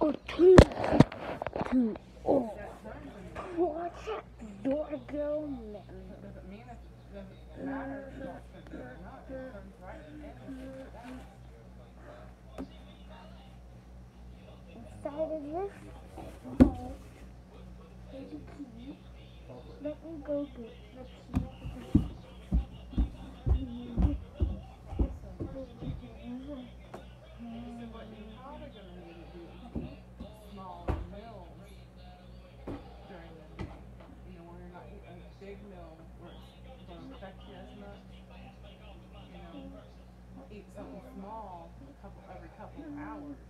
or two oh expensive or not. It turns right in. Inside of this is. Let me go get the key. Every couple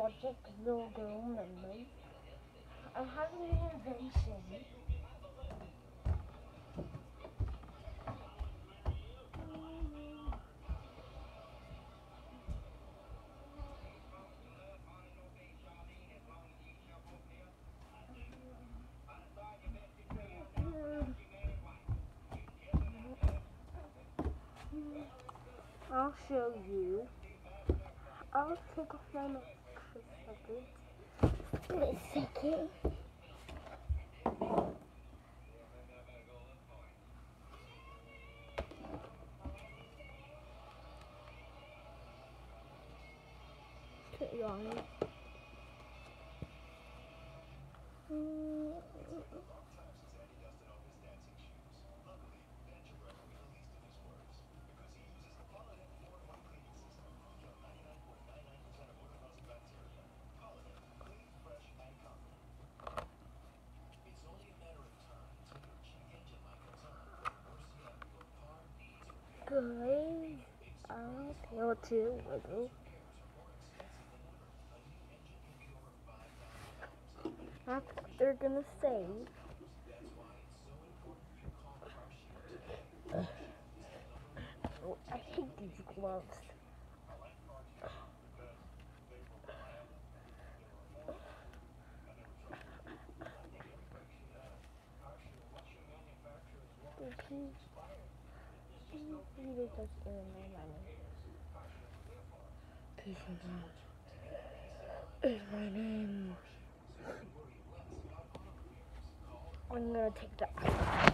Project Logo members. I have an invention. I'll show you. I'll take a second. Wait a second. Put you on. Mm. Good. I'll feel too wiggle. That's what they're gonna say. Oh, I hate these gloves. Please Please, is my name. I'm gonna take that.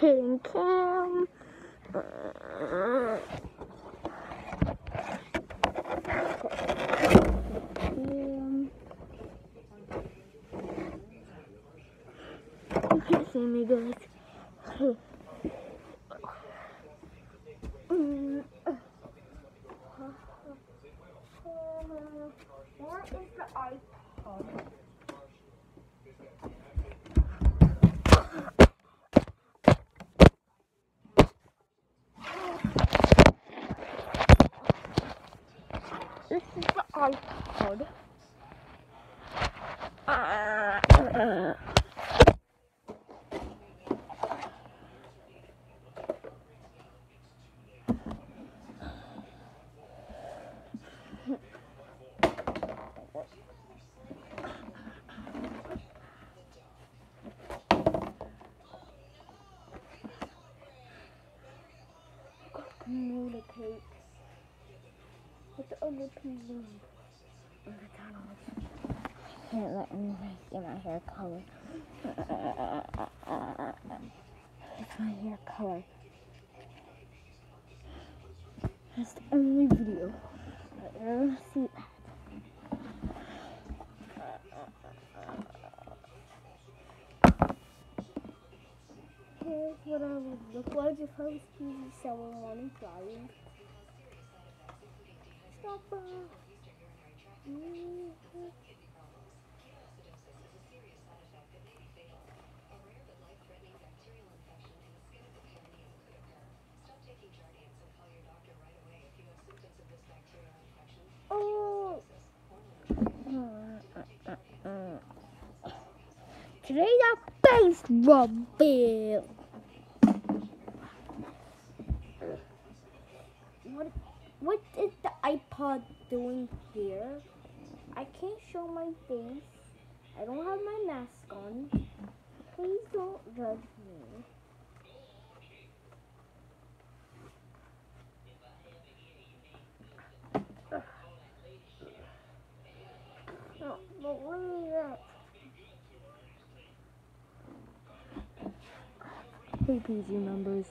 Hitting cam. Cam. You can't see me, guys. Mm. Where is the iPod? This is the uh, uh, uh, tunnels. Can't let anybody see my hair color. It's my hair color. That's the only video I ever see that. Here's what I would look like if I was someone Stop. uh, mm, Oh. Today's our baseball bill. iPod doing here? I can't show my face. I don't have my mask on. Please don't judge me. Hey, PG members.